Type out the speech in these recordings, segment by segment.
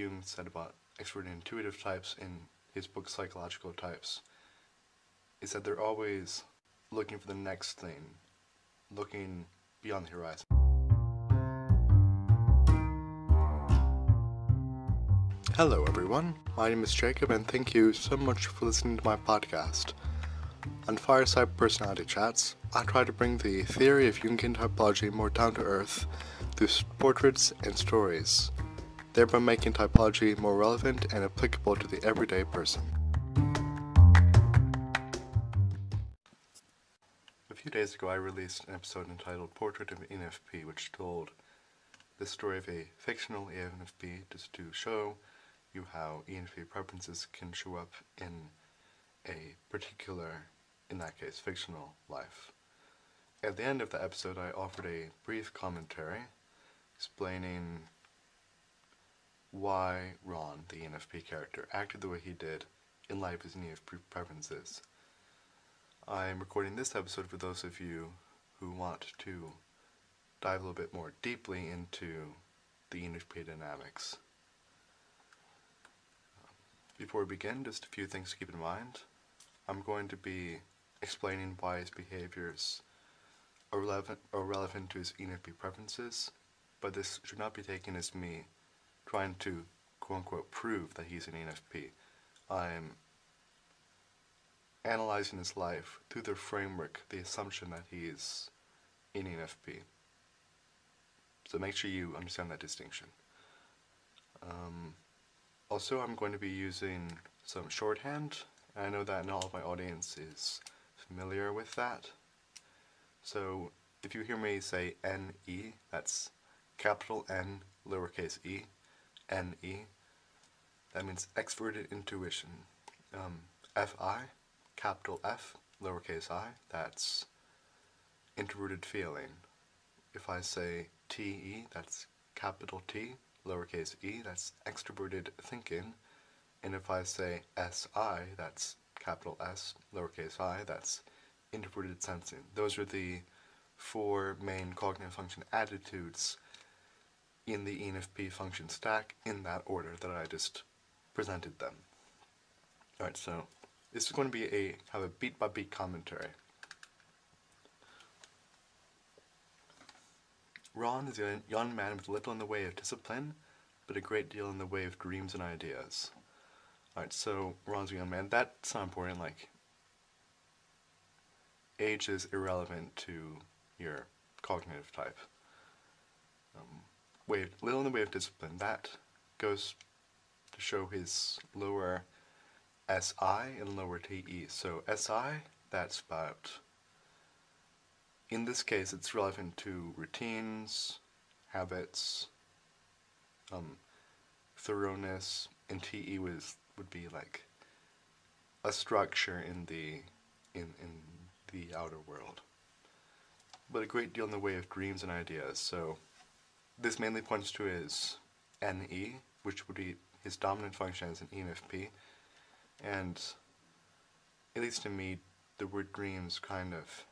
Jung said about extrovert and intuitive types in his book Psychological Types is that they're always looking for the next thing, looking beyond the horizon. Hello, everyone. My name is Jacob, and thank you so much for listening to my podcast. On Fireside Personality Chats, I try to bring the theory of Jungian typology more down to earth through portraits and stories, thereby making typology more relevant and applicable to the everyday person. A few days ago, I released an episode entitled Portrait of ENFP, which told the story of a fictional ENFP just to show you how ENFP preferences can show up in a particular, in that case, fictional life. At the end of the episode, I offered a brief commentary explaining why Ron, the ENFP character, acted the way he did in light of his preferences. I'm recording this episode for those of you who want to dive a little bit more deeply into the ENFP dynamics. Before we begin, just a few things to keep in mind. I'm going to be explaining why his behaviors are relevant, are relevant to his ENFP preferences, but this should not be taken as me trying to quote-unquote prove that he's an ENFP. I'm analyzing his life through the framework, the assumption that he is an ENFP. So make sure you understand that distinction. Um, also, I'm going to be using some shorthand. I know that not all of my audience is familiar with that. So if you hear me say N-E, that's capital N, lowercase e, N-E, that means extroverted intuition. Um, F-I, capital F, lowercase i, that's introverted feeling. If I say T-E, that's capital T, lowercase e, that's extroverted thinking. And if I say SI, that's capital S, lowercase i, that's introverted sensing. Those are the four main cognitive function attitudes in the ENFP function stack in that order that I just presented them. Alright, so this is going to be a have a beat by beat commentary. Ron is a young man with little in the way of discipline, but a great deal in the way of dreams and ideas. Alright, so Ron's a young man. That's not important, like, age is irrelevant to your cognitive type. Um, way, little in the way of discipline, that goes to show his lower SI and lower TE. So SI, that's about in this case, it's relevant to routines, habits, um, thoroughness, and TE was would be like a structure in the in in the outer world, but a great deal in the way of dreams and ideas. So this mainly points to his NE, which would be his dominant function as an ENFP, and at least to me, the word dreams kind of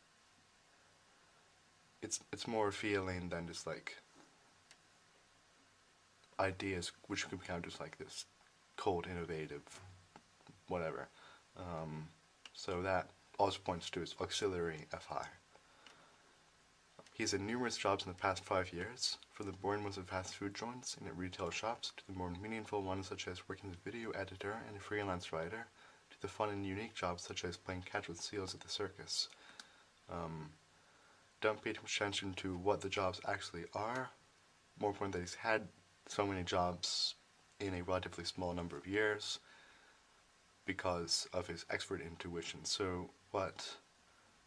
it's it's more feeling than just like ideas, which could count just like this cold, innovative, whatever. Um, so that also points to his auxiliary FI. He's had numerous jobs in the past five years, from the boring ones of fast food joints and at retail shops, to the more meaningful ones such as working as a video editor and a freelance writer, to the fun and unique jobs such as playing catch with seals at the circus. Um, don't pay too much attention to what the jobs actually are. More important that he's had so many jobs in a relatively small number of years because of his expert intuition. So what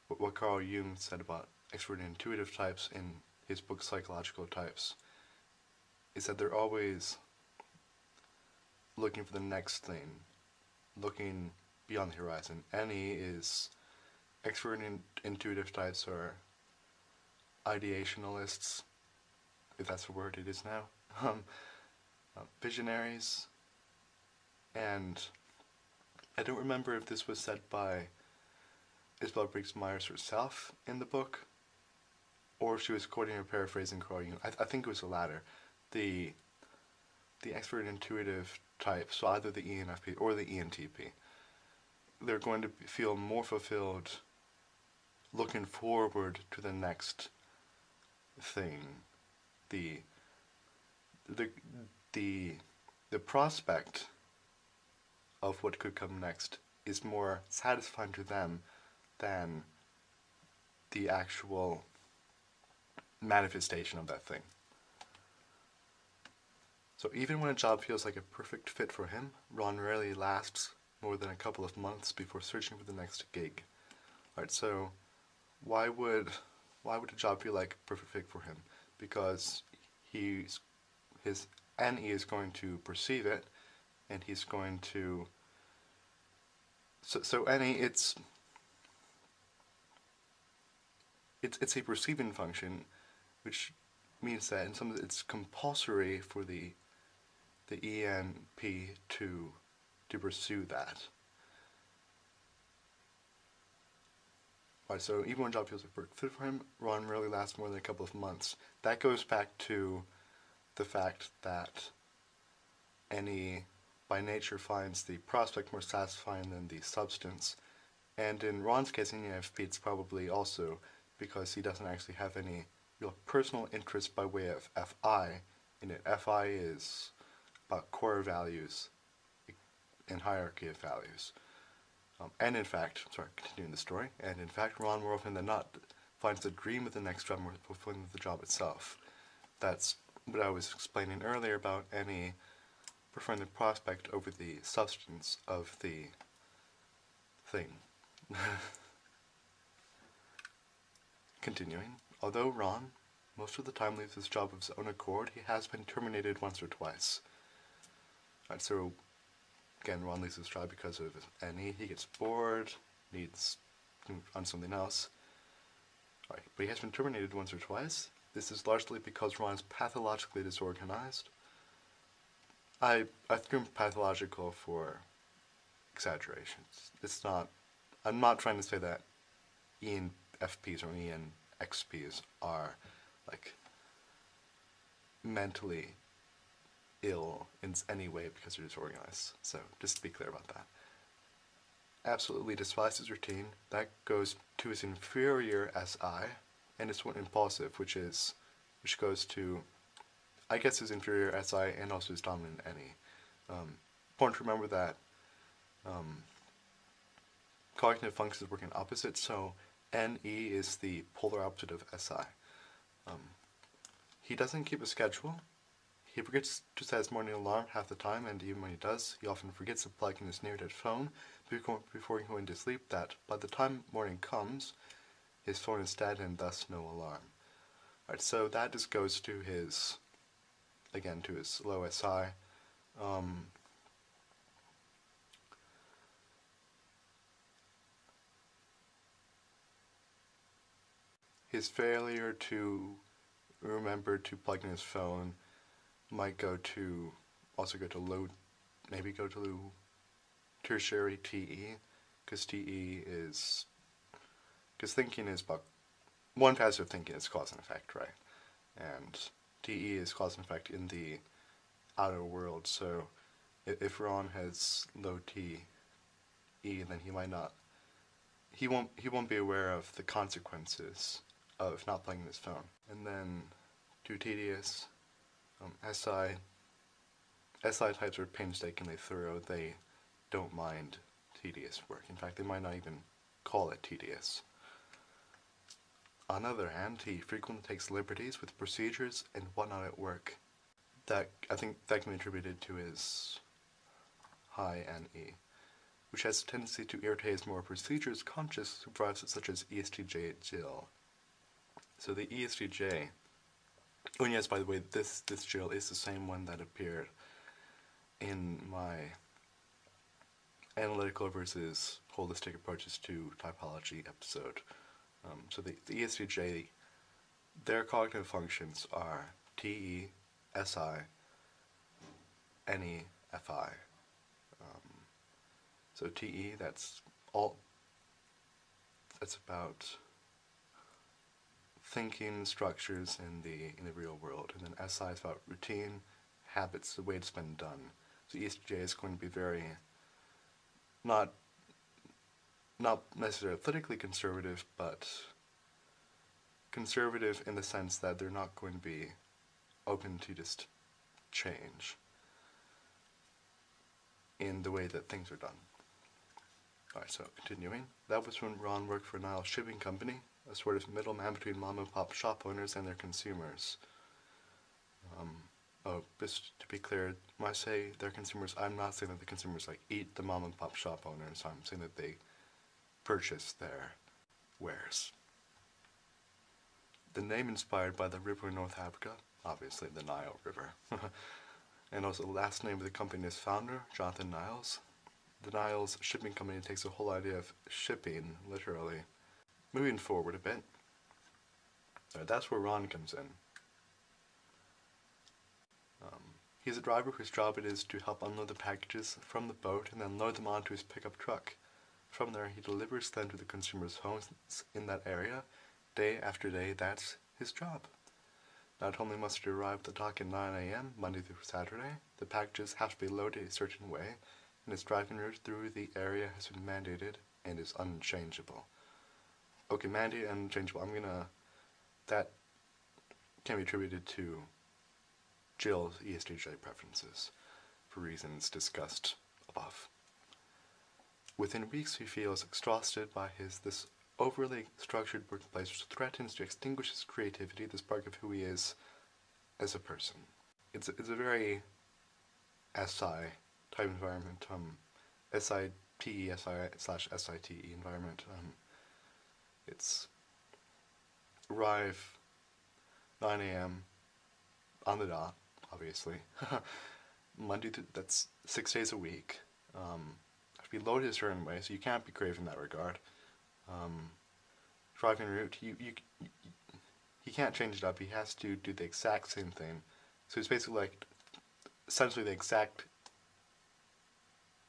what Carl Jung said about expert intuitive types in his book Psychological Types is that they're always looking for the next thing, looking beyond the horizon. Any is expert in intuitive types are ideationalists, if that's the word it is now, um, uh, visionaries, and I don't remember if this was said by Isabel Briggs Myers herself in the book, or if she was quoting or paraphrasing Carl Jung. I, th I think it was the latter. The the expert intuitive type, so either the ENFP or the ENTP, they're going to feel more fulfilled looking forward to the next thing. The the the the prospect of what could come next is more satisfying to them than the actual manifestation of that thing. So even when a job feels like a perfect fit for him, Ron rarely lasts more than a couple of months before searching for the next gig. Alright, so why would why would a job feel like a perfect fit for him? Because he's his NE is going to perceive it and he's going to so so it's it's it's a perceiving function which means that in some it's compulsory for the the ENP to to pursue that. Right, so even when job feels like work fit for him, Ron rarely lasts more than a couple of months. That goes back to the fact that NE by nature finds the prospect more satisfying than the substance. And in Ron's case in ENFP, it's probably also because he doesn't actually have any real personal interest by way of FI and it. FI is about core values and hierarchy of values. Um, and in fact, sorry, continuing the story, and in fact, Ron more often than not finds the dream of the next job more fulfilling than the job itself. That's what I was explaining earlier about NE preferring the prospect over the substance of the thing. Continuing, although Ron most of the time leaves his job of his own accord, he has been terminated once or twice. Right, so again, Ron leaves his job because of NE. He gets bored, needs on something else. Right, but he has been terminated once or twice. This is largely because Ron is pathologically disorganized. I I think pathological for exaggerations. It's not. I'm not trying to say that ENFPs or ENXPs are like mentally ill in any way because they're disorganized. So just to be clear about that. Absolutely despises routine. That goes to his inferior SI, and his one impulsive, which is which goes to I guess his inferior SI and also his dominant NE. Um, important to remember that um, cognitive functions work in opposite, so NE is the polar opposite of SI. Um, he doesn't keep a schedule, he forgets to set his morning alarm half the time, and even when he does, he often forgets to plug in his near-dead phone before going to sleep that by the time morning comes, his phone is dead and thus no alarm. Alright, so that just goes to his, again, to his low SI. Um, his failure to remember to plug in his phone might go to also go to low, maybe go to low tertiary TE, because TE is because thinking is one facet of thinking is cause and effect, right? And TE is cause and effect in the outer world. So if Ron has low TE, then he might not. He won't. He won't be aware of the consequences of not playing his phone. And then, too tedious. Um, SI, SI types are painstakingly thorough. They don't mind tedious work. In fact, they might not even call it tedious. On the other hand, he frequently takes liberties with procedures and whatnot at work. That I think that can be attributed to his high NE, which has a tendency to irritate his more procedures conscious supervisors such as ESTJ Jill. So the ESTJ Oh, yes, by the way, this, this Jill is the same one that appeared in my analytical versus holistic approaches to typology episode. Um, so the, the ESTJ, their cognitive functions are TE, SI, NE, FI. Um, so TE, that's all, that's about thinking structures in the in the real world, and then SI is about routine, habits, the way it's been done. So ESTJ is going to be very not not necessarily politically conservative, but conservative in the sense that they're not going to be open to just change in the way that things are done. Alright, so continuing. That was when Ron worked for Nile Shipping Company, a sort of middleman between mom and pop shop owners and their consumers. Um, oh, just to be clear, when I say their consumers, I'm not saying that the consumers like eat the mom and pop shop owners. I'm saying that they purchase their wares. The name inspired by the river in North Africa, obviously the Nile River. and also the last name of the company's founder, Jonathan Niles. The Niles shipping company takes the whole idea of shipping, literally. Moving forward a bit, that's where Ron comes in. Um, he's a driver whose job it is to help unload the packages from the boat and then load them onto his pickup truck. From there, he delivers them to the consumer's homes in that area, day after day. That's his job. Not only must it arrive at the dock at 9 a.m. Monday through Saturday, the packages have to be loaded a certain way, and his driving route through the area has been mandated and is unchangeable. Okay, Mandy and unchangeable. I'm gonna. That can be attributed to Jill's ESTJ preferences for reasons discussed above. Within weeks, he feels exhausted by his this overly structured workplace which threatens to extinguish his creativity, the spark of who he is as a person. It's a, it's a very SI type environment, um, S-I-T-E, S-I slash S-I-T-E environment. Um, it's arrive 9 a.m. on the dot, obviously. Monday to, that's six days a week. Um, have to be loaded a certain way, so you can't be creative in that regard um, driving route, you, you, you, he can't change it up. He has to do the exact same thing. So it's basically like essentially the exact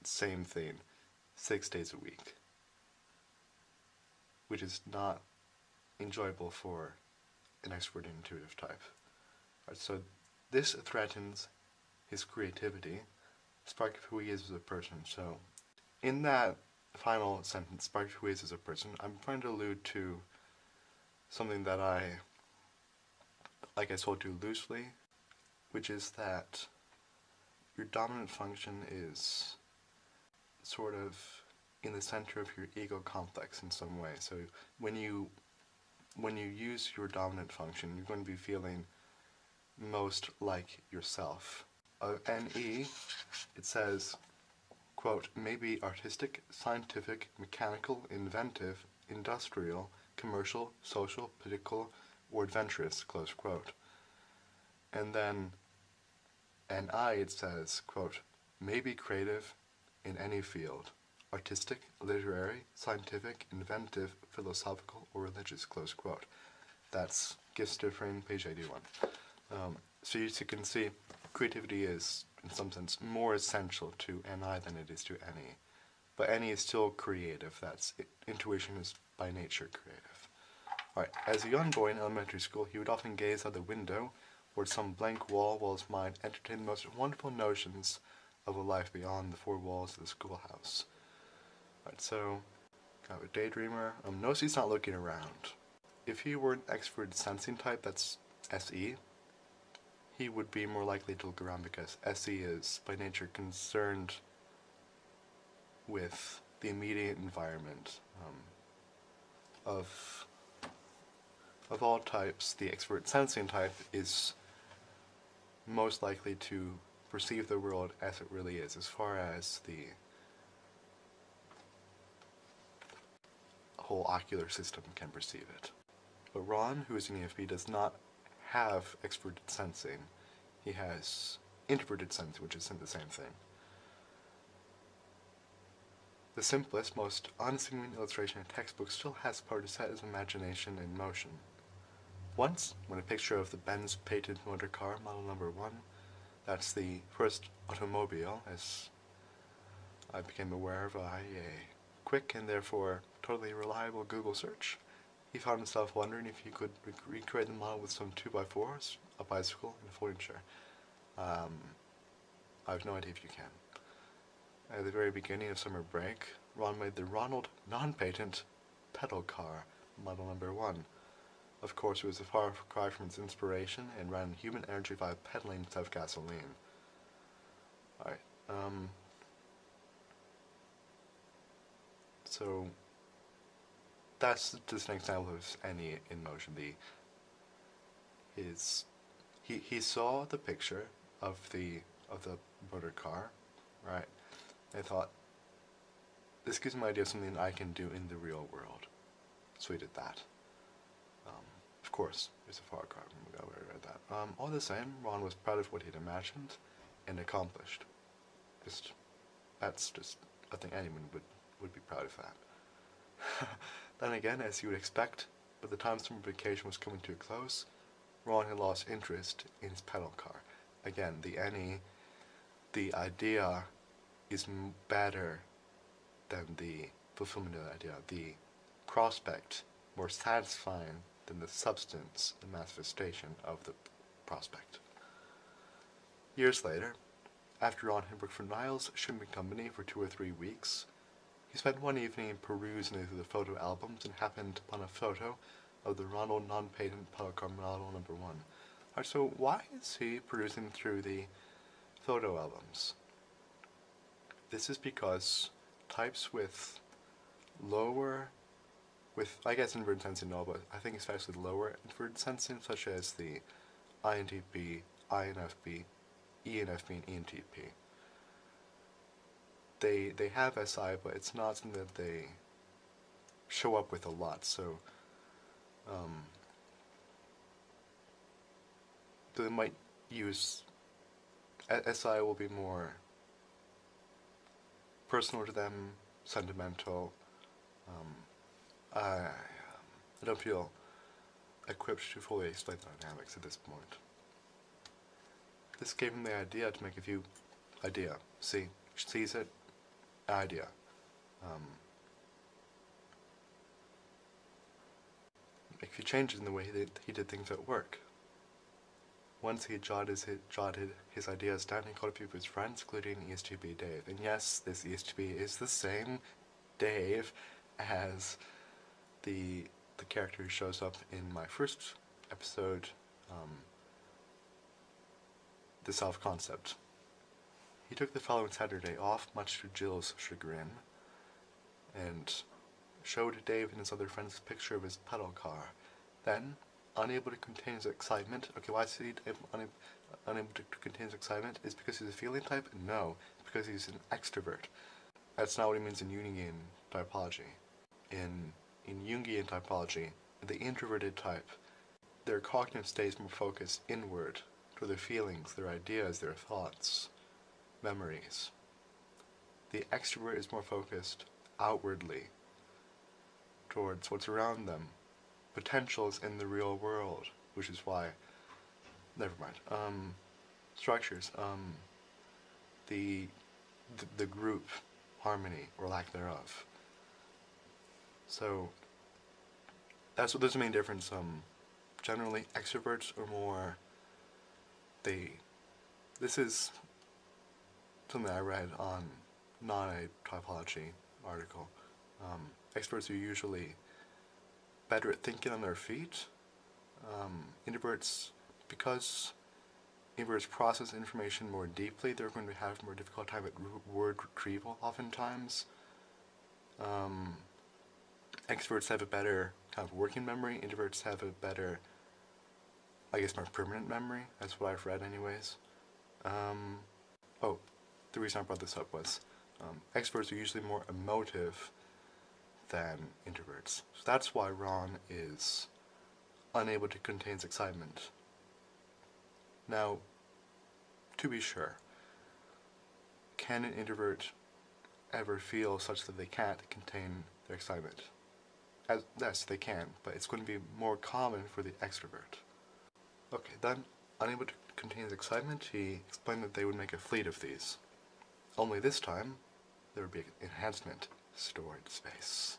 same thing six days a week, which is not enjoyable for an expert intuitive type. Right, so this threatens his creativity, spark of who he is as a person. So in that final sentence, spark of who he is as a person, I'm trying to allude to something that I, like I told you loosely, which is that your dominant function is sort of in the center of your ego complex in some way. So when you when you use your dominant function, you're going to be feeling most like yourself. NE, it says quote, may be artistic, scientific, mechanical, inventive, industrial, commercial, social, political, or adventurous, close quote. And then, NI, it says, quote, may be creative in any field, artistic, literary, scientific, inventive, philosophical, or religious, close quote. That's Gifts Differing, page 81. Um, so you can see, creativity is in some sense, more essential to NI than it is to NE. But NE is still creative. That's it. intuition is by nature creative. Alright, as a young boy in elementary school, he would often gaze out the window or some blank wall while his mind entertained the most wonderful notions of a life beyond the four walls of the schoolhouse. Alright, so, got a daydreamer. Um, notice he's not looking around. If he were an expert sensing type, that's SE, he would be more likely to look around because SE is by nature concerned with the immediate environment um, of of all types. The expert sensing type is most likely to perceive the world as it really is, as far as the whole ocular system can perceive it. But Ron, who is an EFP, does not have extroverted sensing. He has introverted sensing, which isn't the same thing. The simplest, most unassuming illustration in a textbook still has part set his imagination in motion. Once, when a picture of the Benz patent motor car, model number one, that's the first automobile, as I became aware of by a quick and therefore totally reliable Google search, he found himself wondering if he could recreate the model with some 2x4s, a bicycle, and a folding chair. Um, I have no idea if you can. At the very beginning of summer break, Ron made the Ronald non-patent pedal car, model number one. Of course, it was a far cry from its inspiration and ran human energy via pedaling instead of gasoline. Alright, um... So, that's just an example of NE in motion. The his he he saw the picture of the of the motor car, right? I thought this gives me an idea of something I can do in the real world. So he did that. Um, of course, it's a far cry from where I read that. Um, all the same, Ron was proud of what he'd imagined and accomplished. Just that's just I think anyone would would be proud of that. then again, as you would expect, by the time summer vacation was coming to a close, Ron had lost interest in his pedal car. Again, the NE, the idea is better than the fulfillment of the idea. The prospect more satisfying than the substance, the manifestation of the prospect. Years later, after Ron had worked for Niles Shipping Company for two or three weeks, he spent one evening perusing through the photo albums and happened upon a photo of the Ronald non-patent pedal car model number one. Right, so why is he perusing through the photo albums? This is because types with lower, with I guess inverted sensing no, but I think especially lower inverted sensing, such as the INTP, INFP, ENFP, and ENTP. They they have SI, but it's not something that they show up with a lot. So um, they might use SI will be more personal to them, sentimental. Um, I, I don't feel equipped to fully explain the dynamics at this point. This gave him the idea to make a few idea. See, sees it, idea. Um, make a few changes in the way he did, he did things at work. Once he jotted his, jotted his ideas down, he called a few of his friends, including ESTP Dave. And yes, this ESTP is the same Dave as the the character who shows up in my first episode, um, The Self Concept. He took the following Saturday off, much to Jill's chagrin, and showed Dave and his other friends a picture of his pedal car. Then, unable to contain his excitement, okay, why is he unable, unable to contain his excitement? Is because he's a feeling type? No, because he's an extrovert. That's not what he means in Jungian typology. In, in Jungian typology, the introverted type, their cognitive state is more focused inward to their feelings, their ideas, their thoughts, memories. The extrovert is more focused outwardly towards what's around them, potentials in the real world, which is why, never mind, um, structures, um, the, the, the group harmony or lack thereof. So, that's what there's a main difference. Um, generally, extroverts are more, they, this is something I read on not a typology article. Um, experts are usually better at thinking on their feet. Um, introverts, because introverts process information more deeply, they're going to have more difficult time at word retrieval oftentimes. Um, extroverts have a better kind of working memory, introverts have a better, I guess, more permanent memory. That's what I've read anyways. Um, oh, the reason I brought this up was um, extroverts are usually more emotive than introverts. So that's why Ron is unable to contain his excitement. Now, to be sure, can an introvert ever feel such that they can't contain their excitement? As, yes, they can, but it's going to be more common for the extrovert. Okay, then, unable to contain his excitement, he explained that they would make a fleet of these. Only this time, there would be an enhancement storage space.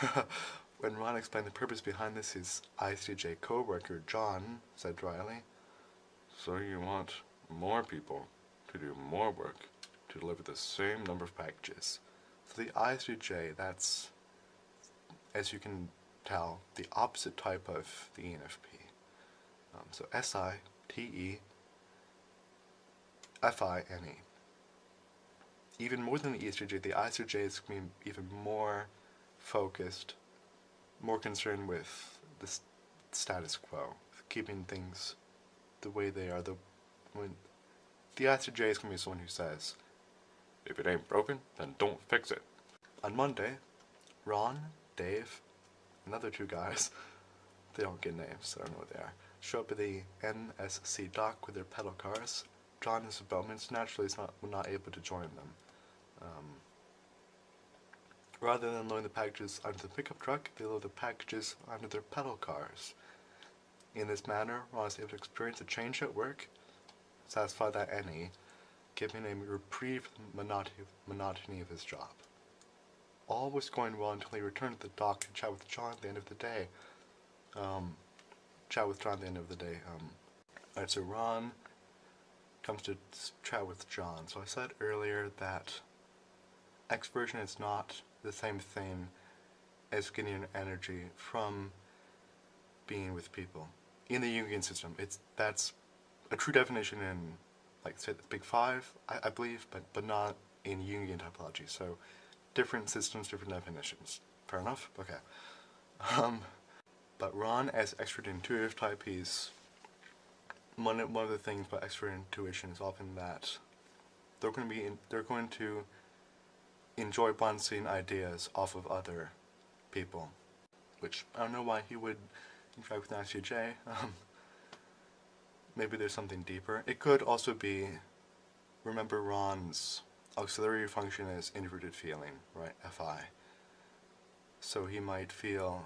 when Ron explained the purpose behind this, his ISTJ co-worker, John, said dryly, So you want more people to do more work to deliver the same number of packages. So the I through J, that's, as you can tell, the opposite type of the ENFP. Um, so S I T E F I N E. Even more than the E through J, the I through J is going to be even more focused, more concerned with the status quo, keeping things the way they are. The when the I through J is going to be someone who says, "If it ain't broken, then don't fix it." On Monday, Ron, Dave, another two guys, they don't get names, so I don't know what they are, show up at the NSC dock with their pedal cars. John is a bowman, so naturally is not, not able to join them. Um, rather than loading the packages onto the pickup truck, they load the packages onto their pedal cars. In this manner, Ron is able to experience a change at work, satisfy that NE, giving him a reprieve monotony, monotony of his job. All was going well until he returned to the dock to chat with John at the end of the day. Um, chat with John at the end of the day. Um, Alright, so Ron comes to chat with John. So I said earlier that extroversion is not the same thing as getting energy from being with people. In the Jungian system, it's that's a true definition in, like say, the Big Five, I, I believe, but but not in Jungian typology. So different systems, different definitions. Fair enough? Okay. Um, but Ron, as extrovert intuitive type, he's one one of the things about extrovert intuition is often that they're going to be in, they're going to enjoy bouncing ideas off of other people, which I don't know why he would interact with ISTJ. Um, maybe there's something deeper. It could also be, remember Ron's auxiliary function is inverted feeling, right? Fi. So he might feel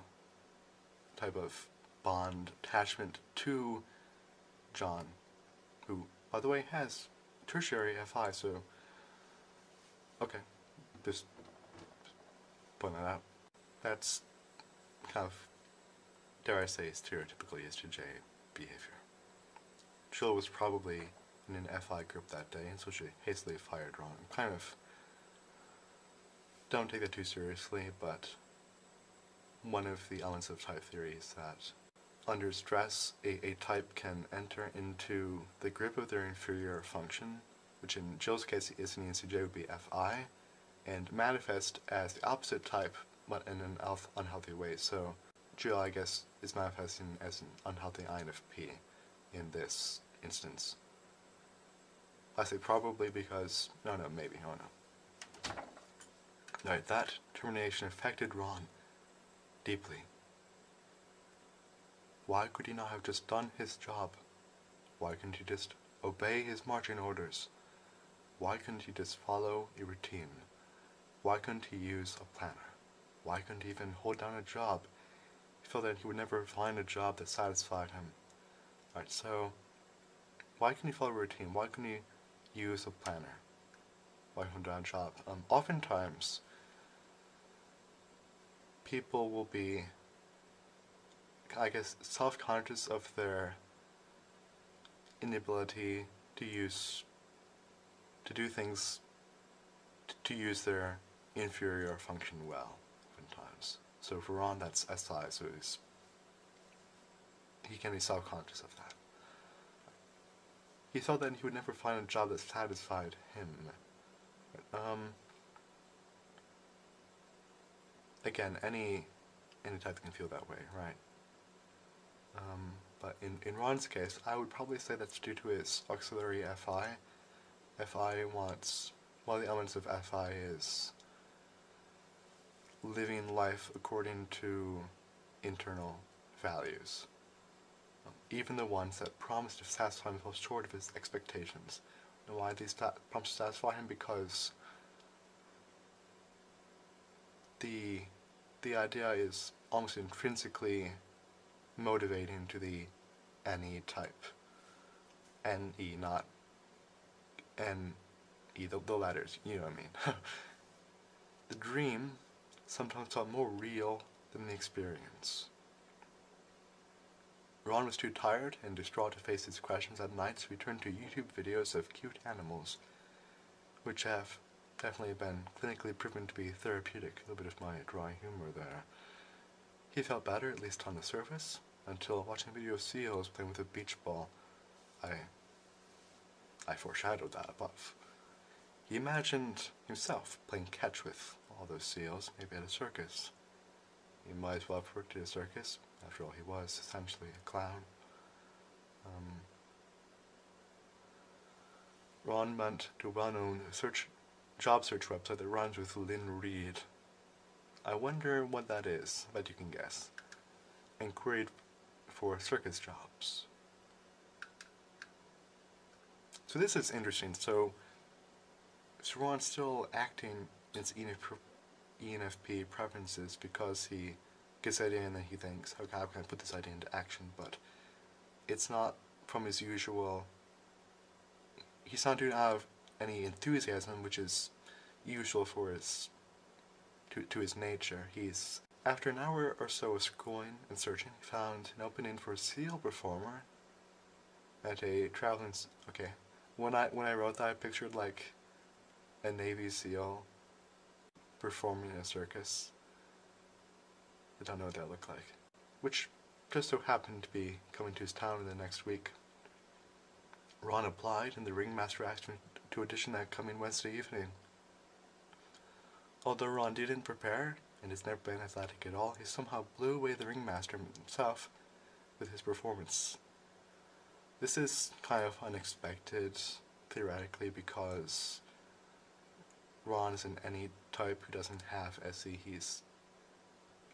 type of bond attachment to John, who, by the way, has tertiary Fi. So, okay, just point that out. That's kind of, dare I say, stereotypically STJ behavior. Jill was probably in an FI group that day, and so she hastily fired Ron. Kind of don't take that too seriously, but one of the elements of type theory is that under stress, a, a type can enter into the grip of their inferior function, which in Jill's case is an ESTJ would be Fi, and manifest as the opposite type, but in an unhealthy way. So Jill, I guess, is manifesting as an unhealthy INFP in this instance. I say probably because, no, no, maybe, oh no. Alright, that termination affected Ron deeply. Why could he not have just done his job? Why couldn't he just obey his marching orders? Why couldn't he just follow a routine? Why couldn't he use a planner? Why couldn't he even hold down a job? He felt that he would never find a job that satisfied him. Alright, so why couldn't he follow a routine? Why couldn't he use a planner while you're a job. Um, oftentimes, people will be, I guess, self-conscious of their inability to use, to do things, to use their inferior function well, oftentimes. So for Ron, that's SI, so he's, he can be self-conscious of that. He thought that he would never find a job that satisfied him. Um, again, any any type can feel that way, right? Um, but in, in Ron's case, I would probably say that's due to his auxiliary Fi. Fi wants, one of the elements of Fi is living life according to internal values even the ones that promise to satisfy him fall short of his expectations. And why these promise to satisfy him? Because the the idea is almost intrinsically motivating to the NE type. NE, not NE, the, the letters, you know what I mean. the dream sometimes felt more real than the experience. Ron was too tired and distraught to face his questions at night, so he turned to YouTube videos of cute animals, which have definitely been clinically proven to be therapeutic. A little bit of my dry humor there. He felt better, at least on the surface, until watching a video of seals playing with a beach ball. I I foreshadowed that above. He imagined himself playing catch with all those seals, maybe at a circus. He might as well have worked at a circus. After all, he was essentially a clown. Um, Ron went to a well-known search job search website that runs with Lynn Reed. I wonder what that is. but you can guess. And queried for circus jobs. So this is interesting. So, Ron's still acting its ENFP preferences because he gets the idea and then he thinks, okay, how can I put this idea into action? But it's not from his usual. He's not doing out of any enthusiasm, which is usual for his to to his nature. He's after an hour or so of schooling and searching, he found an opening for a seal performer at a traveling. Okay, when I when I wrote that, I pictured like a Navy SEAL performing in a circus. I don't know what that looked like. Which just so happened to be coming to his town in the next week. Ron applied, and the ringmaster asked him to audition that coming Wednesday evening. Although Ron didn't prepare, and has never been athletic at all, he somehow blew away the ringmaster himself with his performance. This is kind of unexpected, theoretically, because Ron isn't any type who doesn't have SE. He's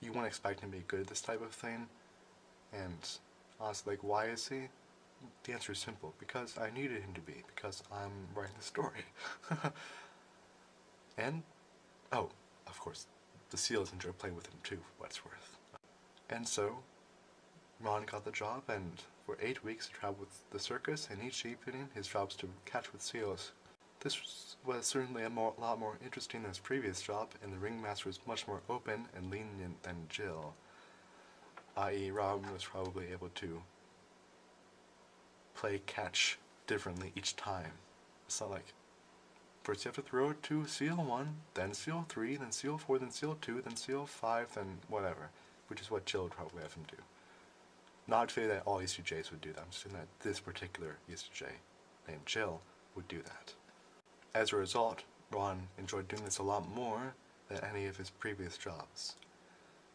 you won't expect him to be good at this type of thing. And honestly, like, why is he? The answer is simple. Because I needed him to be. Because I'm writing the story. and, oh, of course, the seals enjoy playing with him too, for what it's worth. And so, Ron got the job, and for eight weeks he traveled with the circus, and each evening his job was to catch with seals. This was certainly a more, lot more interesting than his previous job, and the ringmaster was much more open and lenient than Jill. I.e., Robin was probably able to play catch differently each time. It's not like first you have to throw it to seal 1, then seal 3, then seal 4, then seal 2, then seal 5, then whatever. Which is what Jill would probably have him do. Not to say that all ESTJs would do that, I'm just saying that this particular ESTJ named Jill would do that. As a result, Ron enjoyed doing this a lot more than any of his previous jobs.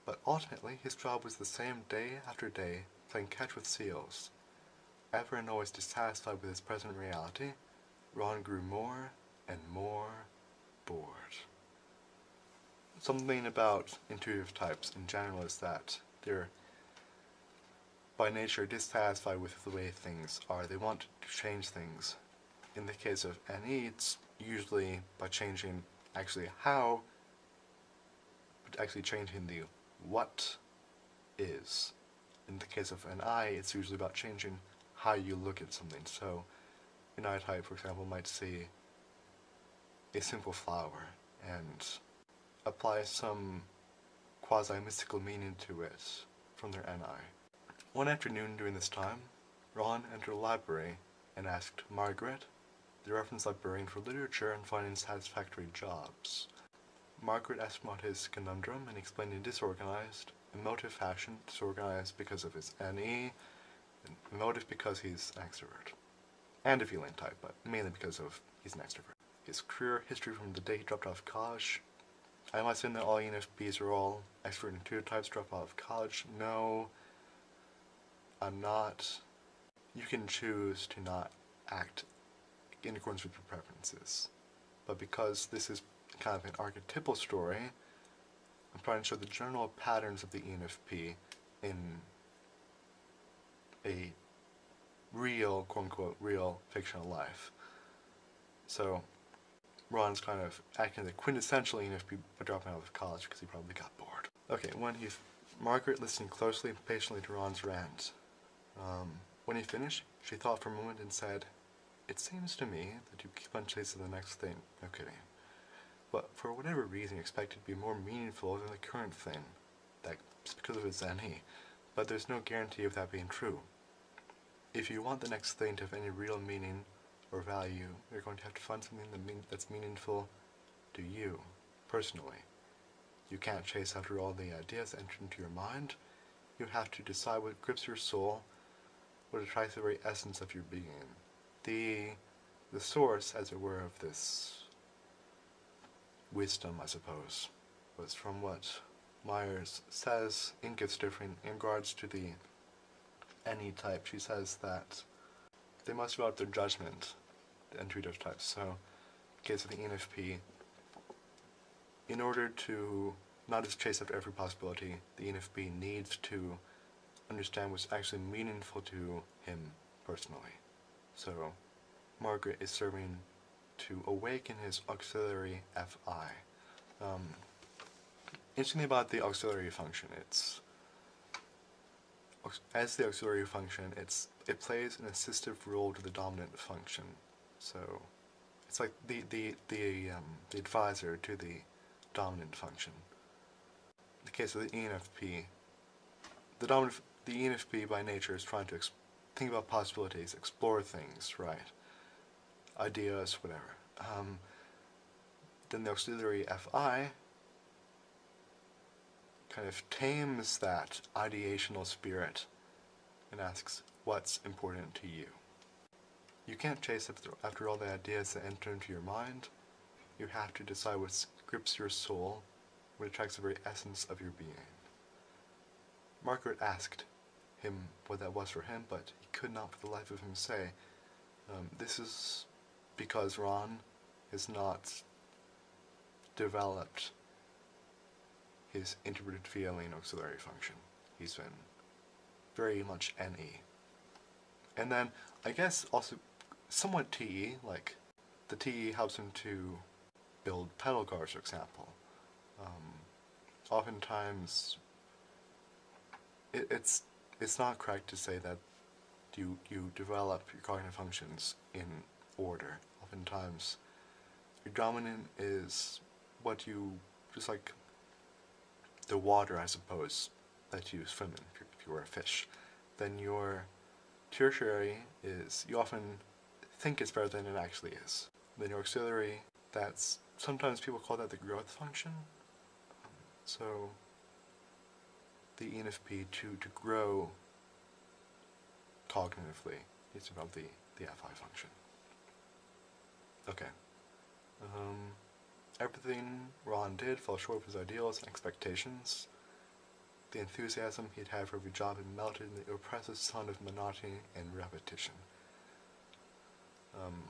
But ultimately, his job was the same day after day, playing catch with seals. Ever and always dissatisfied with his present reality, Ron grew more and more bored. Something about intuitive types in general is that they're by nature dissatisfied with the way things are. They want to change things. In the case of NE, it's usually by changing actually how, but actually changing the what is. In the case of an I, it's usually about changing how you look at something. So, an I type, for example, might see a simple flower and apply some quasi-mystical meaning to it from their NI. One afternoon during this time, Ron entered the library and asked Margaret, the reference librarian for literature and finding satisfactory jobs. Margaret asked about his conundrum and explained in disorganized, emotive fashion, disorganized because of his NE, emotive because he's an extrovert. And a feeling type, but mainly because of he's an extrovert. His career history from the day he dropped out of college. I might say that all ENFPs are all extrovert and intuitive types drop out of college. No, I'm not. You can choose to not act in accordance with your preferences. But because this is kind of an archetypal story, I'm trying to show the general patterns of the ENFP in a real, quote unquote, real fictional life. So, Ron's kind of acting the quintessential ENFP by dropping out of college because he probably got bored. Okay, when he, Margaret listened closely and patiently to Ron's rant. Um, when he finished, she thought for a moment and said, it seems to me that you keep on chasing the next thing. No kidding. But for whatever reason, you expect it to be more meaningful than the current thing. That's because of its NE. but there's no guarantee of that being true. If you want the next thing to have any real meaning or value, you're going to have to find something that mean, that's meaningful to you, personally. You can't chase after all the ideas that enter into your mind. You have to decide what grips your soul, what attracts the very essence of your being. The, the source, as it were, of this wisdom, I suppose, was from what Myers says in Gifts Differing in regards to the N type. She says that they must develop their judgment, the intuitive types. So, in case of the ENFP, in order to not just chase after every possibility, the ENFP needs to understand what's actually meaningful to him personally. So, Margaret is serving to awaken his auxiliary FI. Um, interesting about the auxiliary function, it's as the auxiliary function, it's it plays an assistive role to the dominant function. So it's like the the the um, the advisor to the dominant function. In the case of the ENFP, the dominant the ENFP by nature is trying to think about possibilities, explore things, right? Ideas, whatever. Um, then the auxiliary FI kind of tames that ideational spirit and asks, what's important to you? You can't chase after, after all the ideas that enter into your mind. You have to decide what grips your soul, what attracts the very essence of your being. Margaret asked him what that was for him, but he could not for the life of him say. Um, this is because Ron has not developed his introverted feeling auxiliary function. He's been very much NE. And then, I guess also somewhat TE, like the TE helps him to build pedal cars, for example. Um, oftentimes, it, it's it's not correct to say that you you develop your cognitive functions in order. Oftentimes, your dominant is what you just like the water, I suppose, that you swim in if you, if you were a fish. Then your tertiary is you often think it's better than it actually is. Then your auxiliary, that's sometimes people call that the growth function. So the ENFP to to grow cognitively to develop the the FI function. Okay. Um, everything Ron did fell short of his ideals and expectations. The enthusiasm he'd had for every job had melted in the oppressive sun of monotony and repetition. Um,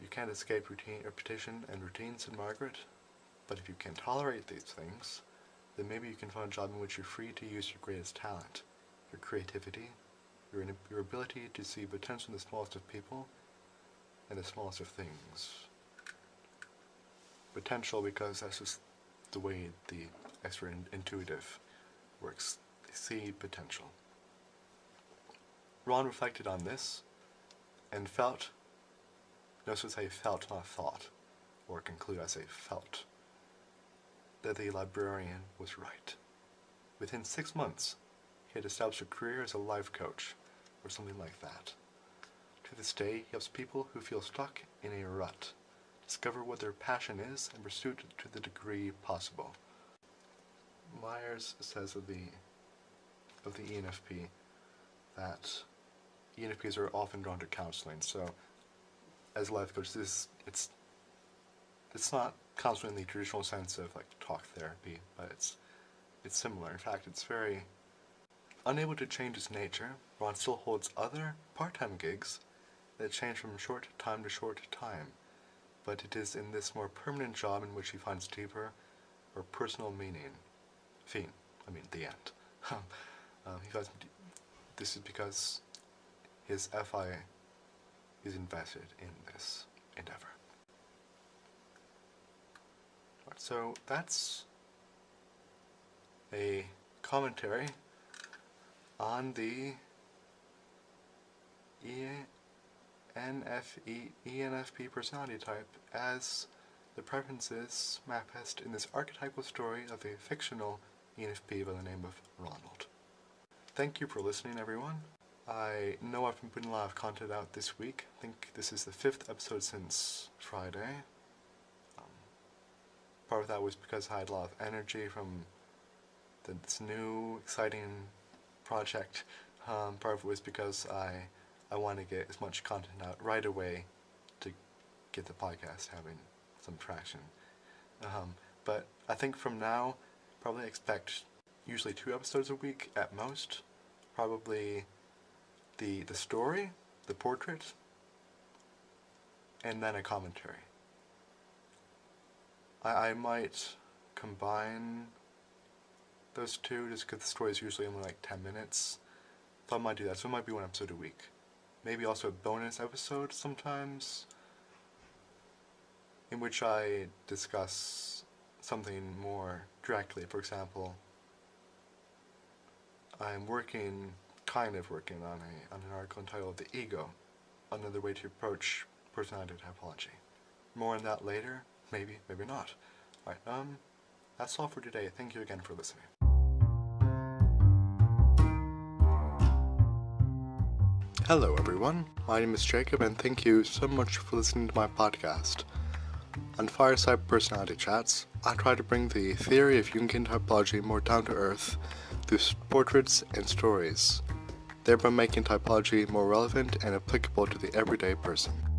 you can't escape routine, repetition and routine, said Margaret. But if you can tolerate these things, then maybe you can find a job in which you're free to use your greatest talent, your creativity, your, your ability to see potential in the smallest of people and the smallest of things potential because that's just the way the extra intuitive works. They see potential. Ron reflected on this and felt, notice I felt, not thought, or conclude I say felt, that the librarian was right. Within six months, he had established a career as a life coach, or something like that. To this day, he helps people who feel stuck in a rut discover what their passion is, and pursue it to the degree possible. Myers says of the of the ENFP that ENFPs are often drawn to counseling. So, as a life coach, this it's it's not counseling in the traditional sense of like talk therapy, but it's it's similar. In fact, it's very unable to change its nature. Ron still holds other part-time gigs that change from short time to short time but it is in this more permanent job in which he finds deeper or personal meaning. Fin. I mean, the end. um, he finds this is because his FI is invested in this endeavor. Right, so that's a commentary on the NFE, ENFP personality type as the preferences manifest in this archetypal story of a fictional ENFP by the name of Ronald. thank you for listening, everyone. I know I've been putting a lot of content out this week. I think this is the fifth episode since Friday. Part of that was because I had a lot of energy from this new, exciting project. Um, part of it was because I I want to get as much content out right away to get the podcast having some traction. Um, but I think from now, probably expect usually two episodes a week at most. Probably the the story, the portrait, and then a commentary. I, I might combine those two just because the story is usually only like 10 minutes. So I might do that. So it might be one episode a week. Maybe also a bonus episode sometimes in which I discuss something more directly. For example, I'm working, kind of working on a on an article entitled "The Ego: Another Way to Approach Personality Typology." More on that later. Maybe, maybe not. Alright, um, that's all for today. Thank you again for listening. Hello, everyone. My name is Jacob, and thank you so much for listening to my podcast. On Fireside Personality Chats, I try to bring the theory of Jungian typology more down to earth through portraits and stories, thereby making typology more relevant and applicable to the everyday person.